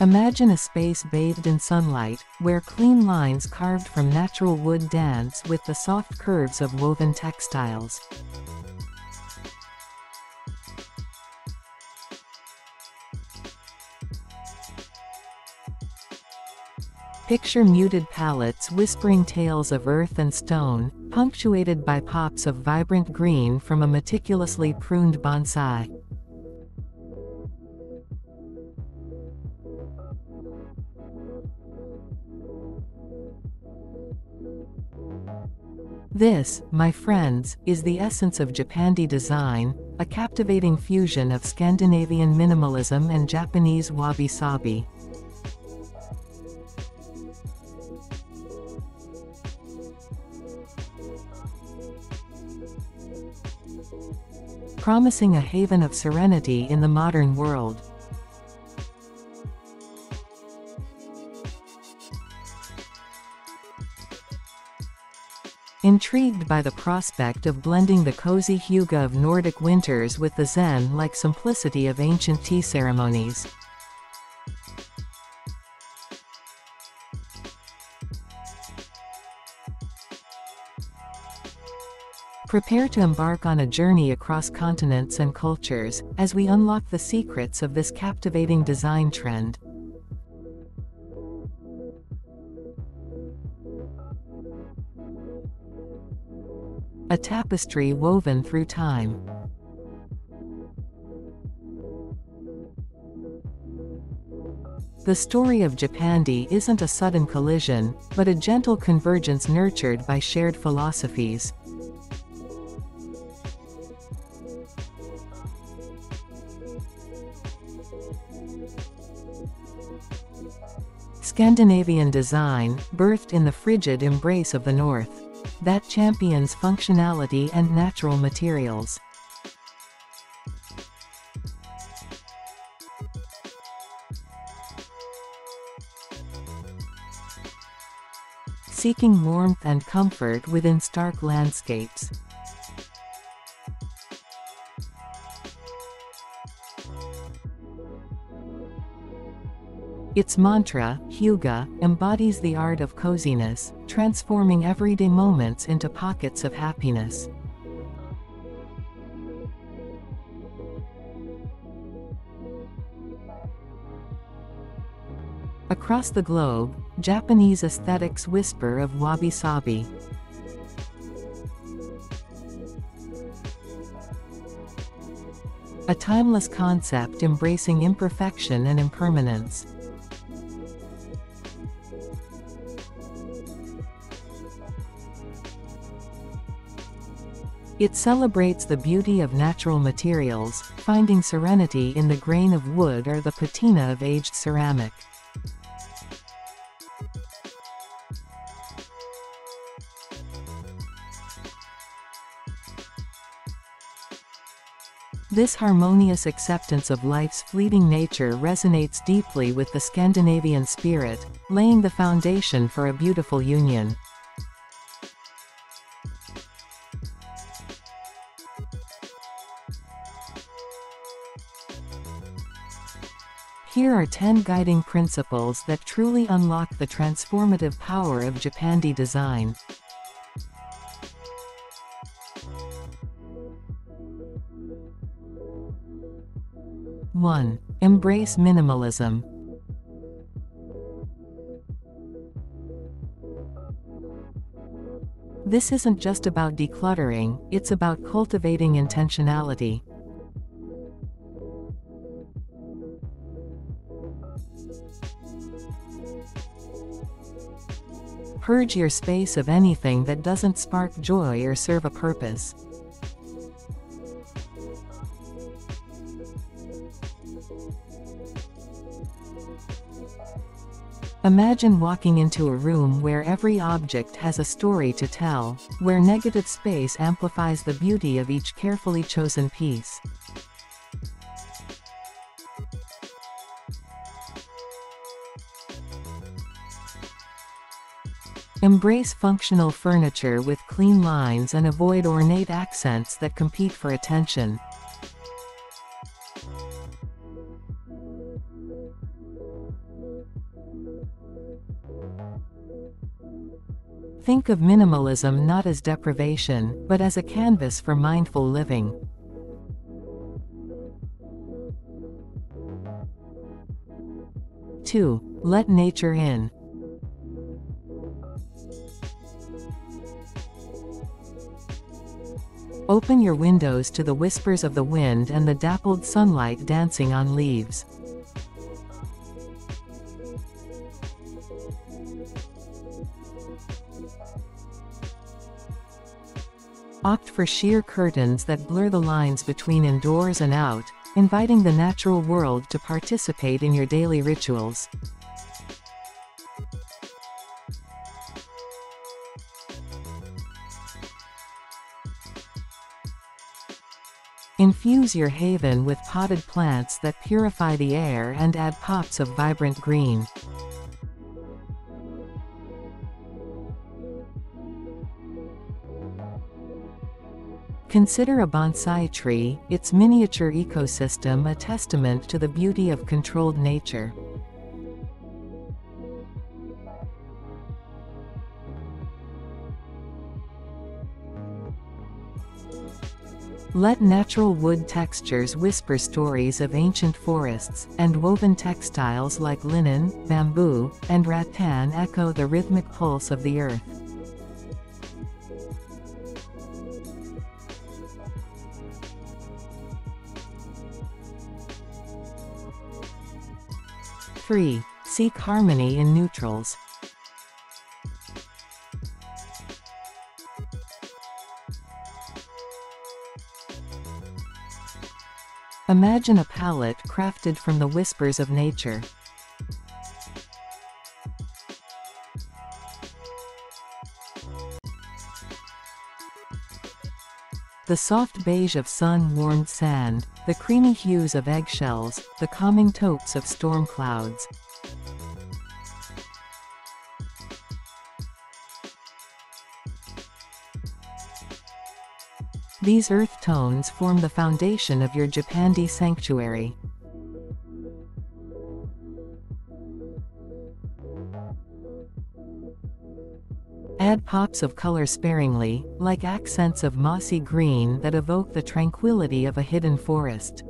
Imagine a space bathed in sunlight, where clean lines carved from natural wood dance with the soft curves of woven textiles. Picture muted palettes whispering tales of earth and stone, punctuated by pops of vibrant green from a meticulously pruned bonsai. This, my friends, is the essence of Japandi design, a captivating fusion of Scandinavian minimalism and Japanese wabi-sabi. Promising a haven of serenity in the modern world. Intrigued by the prospect of blending the cozy hygge of Nordic winters with the zen-like simplicity of ancient tea ceremonies. Prepare to embark on a journey across continents and cultures, as we unlock the secrets of this captivating design trend. A tapestry woven through time. The story of Japandi isn't a sudden collision, but a gentle convergence nurtured by shared philosophies. Scandinavian design, birthed in the frigid embrace of the North that champions functionality and natural materials. Seeking warmth and comfort within stark landscapes. Its mantra, hygge, embodies the art of coziness, transforming everyday moments into pockets of happiness. Across the globe, Japanese aesthetics whisper of wabi-sabi. A timeless concept embracing imperfection and impermanence. It celebrates the beauty of natural materials, finding serenity in the grain of wood or the patina of aged ceramic. This harmonious acceptance of life's fleeting nature resonates deeply with the Scandinavian spirit, laying the foundation for a beautiful union. Here are 10 guiding principles that truly unlock the transformative power of Japandi design. One. Embrace minimalism. This isn't just about decluttering, it's about cultivating intentionality. Purge your space of anything that doesn't spark joy or serve a purpose. Imagine walking into a room where every object has a story to tell, where negative space amplifies the beauty of each carefully chosen piece. Embrace functional furniture with clean lines and avoid ornate accents that compete for attention. Think of minimalism not as deprivation, but as a canvas for mindful living. Two, let nature in. Open your windows to the whispers of the wind and the dappled sunlight dancing on leaves. Opt for sheer curtains that blur the lines between indoors and out, inviting the natural world to participate in your daily rituals. Infuse your haven with potted plants that purify the air and add pops of vibrant green. Consider a bonsai tree, its miniature ecosystem a testament to the beauty of controlled nature. Let natural wood textures whisper stories of ancient forests, and woven textiles like linen, bamboo, and rattan echo the rhythmic pulse of the earth. 3. Seek harmony in neutrals. Imagine a palette crafted from the whispers of nature. The soft beige of sun-warmed sand, the creamy hues of eggshells, the calming totes of storm clouds. These earth tones form the foundation of your Japandi sanctuary. Add pops of color sparingly, like accents of mossy green that evoke the tranquility of a hidden forest.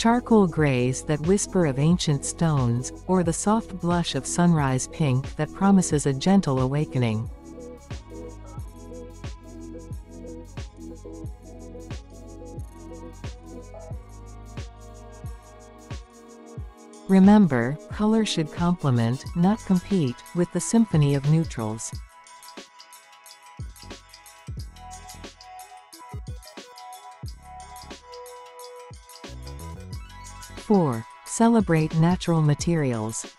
Charcoal grays that whisper of ancient stones, or the soft blush of sunrise pink that promises a gentle awakening. Remember, color should complement, not compete, with the symphony of neutrals. Celebrate natural materials.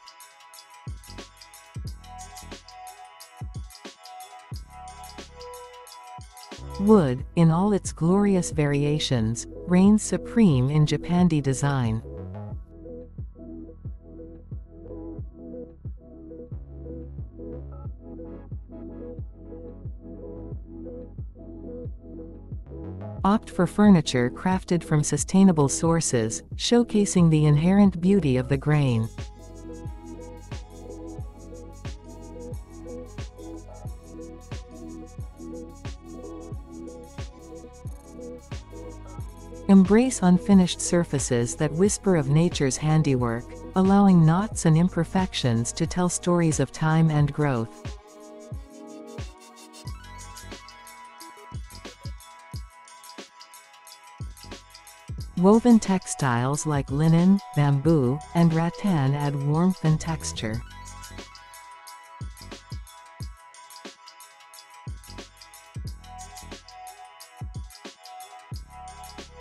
Wood, in all its glorious variations, reigns supreme in Japandi design. Opt for furniture crafted from sustainable sources, showcasing the inherent beauty of the grain. Embrace unfinished surfaces that whisper of nature's handiwork, allowing knots and imperfections to tell stories of time and growth. Woven textiles like linen, bamboo, and rattan add warmth and texture.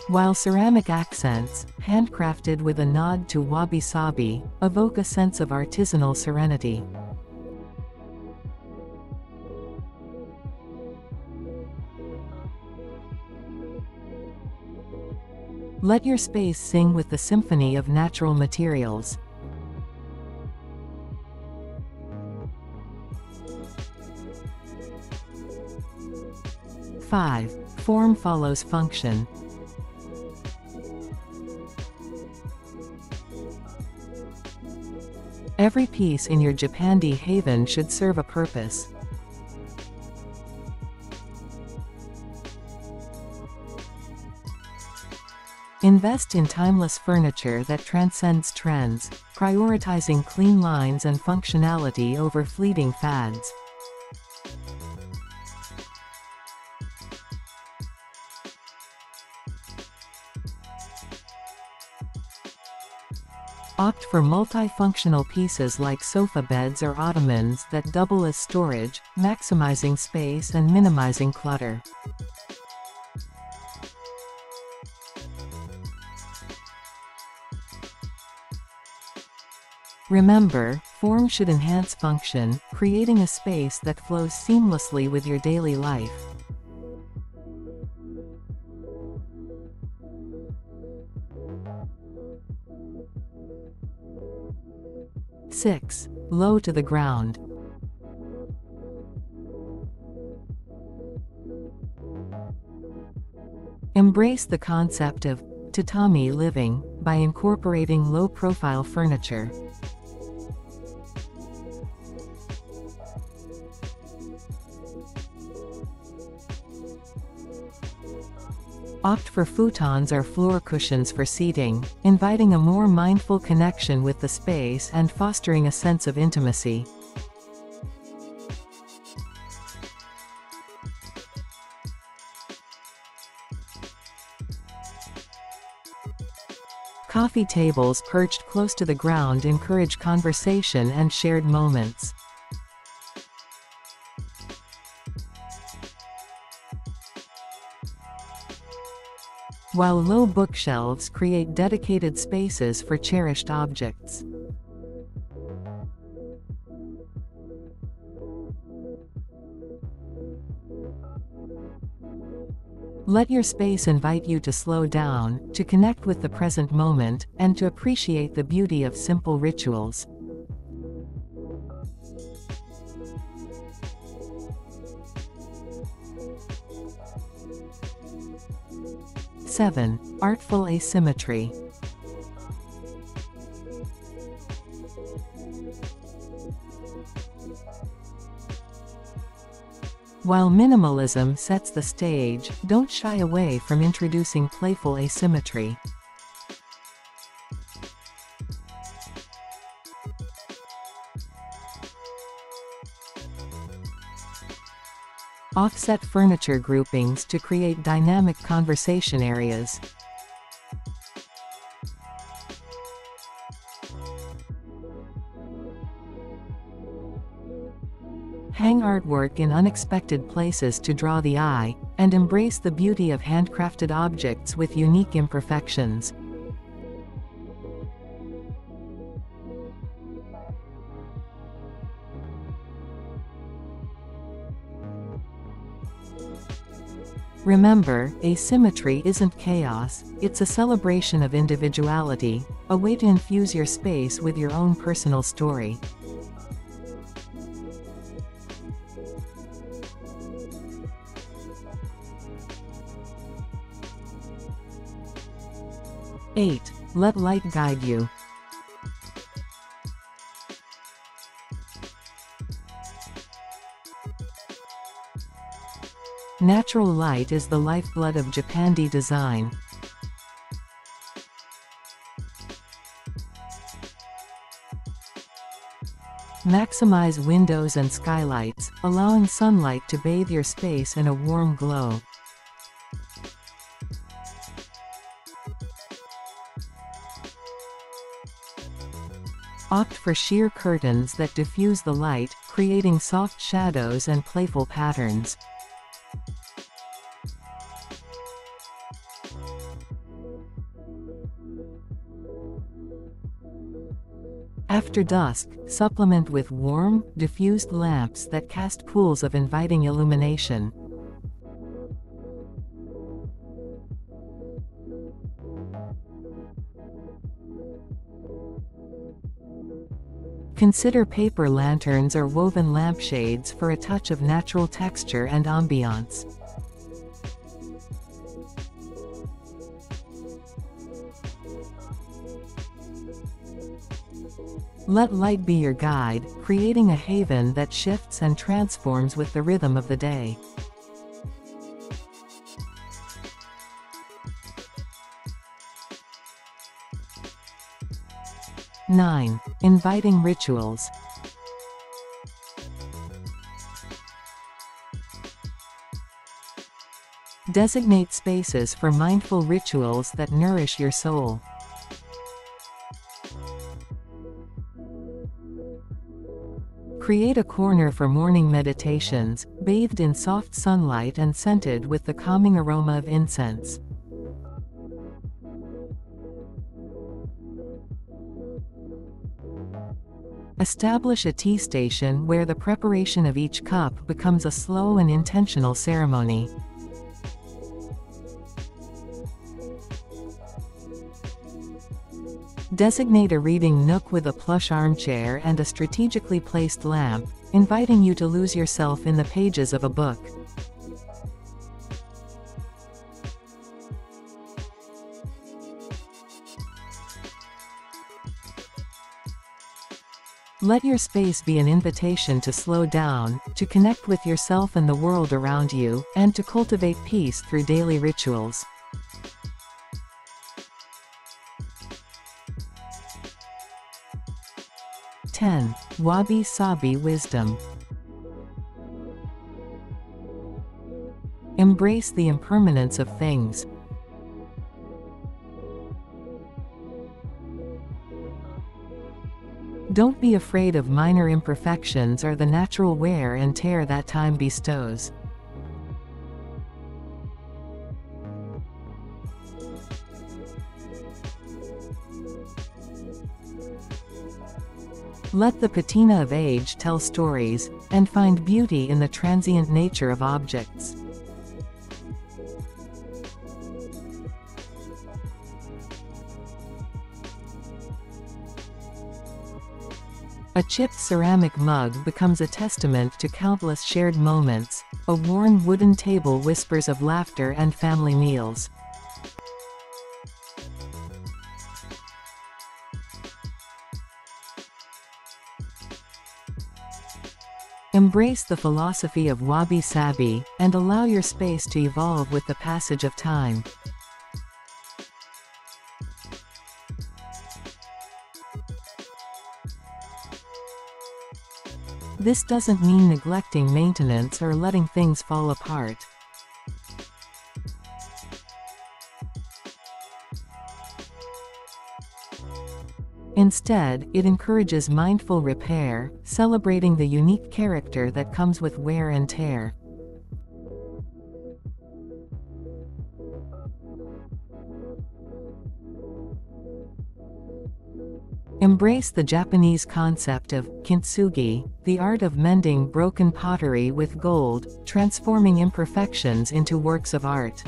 While ceramic accents, handcrafted with a nod to wabi-sabi, evoke a sense of artisanal serenity. Let your space sing with the symphony of natural materials. Five, form follows function. Every piece in your Japandi haven should serve a purpose. Invest in timeless furniture that transcends trends, prioritizing clean lines and functionality over fleeting fads. Opt for multifunctional pieces like sofa beds or ottomans that double as storage, maximizing space and minimizing clutter. Remember, form should enhance function, creating a space that flows seamlessly with your daily life. Six. Low to the ground. Embrace the concept of tatami living by incorporating low-profile furniture. Opt for futons or floor cushions for seating, inviting a more mindful connection with the space and fostering a sense of intimacy. Coffee tables perched close to the ground encourage conversation and shared moments. While low bookshelves create dedicated spaces for cherished objects. Let your space invite you to slow down, to connect with the present moment, and to appreciate the beauty of simple rituals. 7. Artful asymmetry. While minimalism sets the stage, don't shy away from introducing playful asymmetry. Offset furniture groupings to create dynamic conversation areas. Hang artwork in unexpected places to draw the eye, and embrace the beauty of handcrafted objects with unique imperfections. 'Remember, asymmetry isn't chaos, it's a celebration of individuality, a way to infuse your space with your own personal story. Eight. Let light guide you. Natural light is the lifeblood of Japandi design. Maximize windows and skylights, allowing sunlight to bathe your space in a warm glow. Opt for sheer curtains that diffuse the light, creating soft shadows and playful patterns. After dusk, supplement with warm, diffused lamps that cast pools of inviting illumination. Consider paper lanterns or woven lampshades for a touch of natural texture and ambiance. Let light be your guide, creating a haven that shifts and transforms with the rhythm of the day. Nine. Inviting rituals. Designate spaces for mindful rituals that nourish your soul. Create a corner for morning meditations, bathed in soft sunlight and scented with the calming aroma of incense. Establish a tea station where the preparation of each cup becomes a slow and intentional ceremony. Designate a reading nook with a plush armchair and a strategically placed lamp, inviting you to lose yourself in the pages of a book. Let your space be an invitation to slow down, to connect with yourself and the world around you, and to cultivate peace through daily rituals. Wabi Sabi Wisdom Embrace the impermanence of things. Don't be afraid of minor imperfections or the natural wear and tear that time bestows. Let the patina of age tell stories, and find beauty in the transient nature of objects. A chipped ceramic mug becomes a testament to countless shared moments, a worn wooden table whispers of laughter and family meals. Embrace the philosophy of wabi-sabi, and allow your space to evolve with the passage of time. This doesn't mean neglecting maintenance or letting things fall apart. Instead, it encourages mindful repair, celebrating the unique character that comes with wear and tear. Embrace the Japanese concept of kintsugi, the art of mending broken pottery with gold, transforming imperfections into works of art.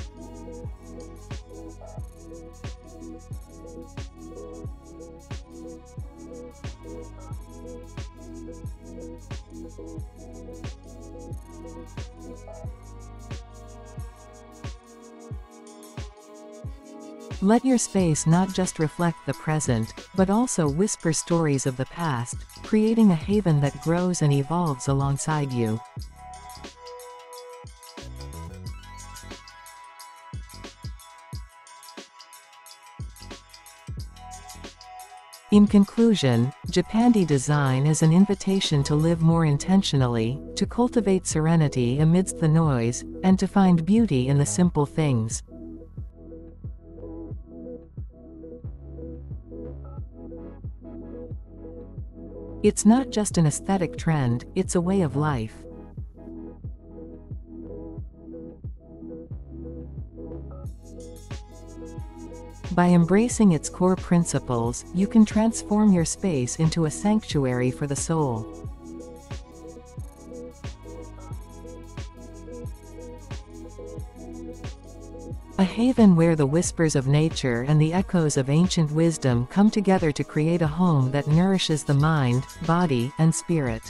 Let your space not just reflect the present, but also whisper stories of the past, creating a haven that grows and evolves alongside you. In conclusion, Japandi design is an invitation to live more intentionally, to cultivate serenity amidst the noise, and to find beauty in the simple things. It's not just an aesthetic trend, it's a way of life. By embracing its core principles, you can transform your space into a sanctuary for the soul. A haven where the whispers of nature and the echoes of ancient wisdom come together to create a home that nourishes the mind, body, and spirit.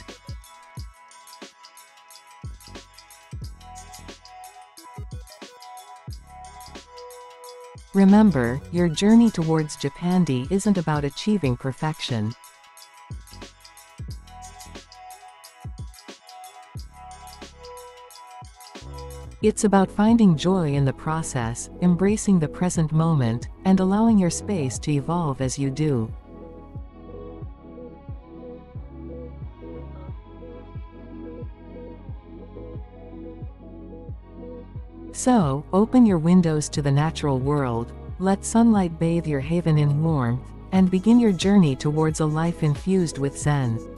Remember, your journey towards Japandi isn't about achieving perfection. It's about finding joy in the process, embracing the present moment, and allowing your space to evolve as you do. So, open your windows to the natural world, let sunlight bathe your haven in warmth, and begin your journey towards a life infused with Zen.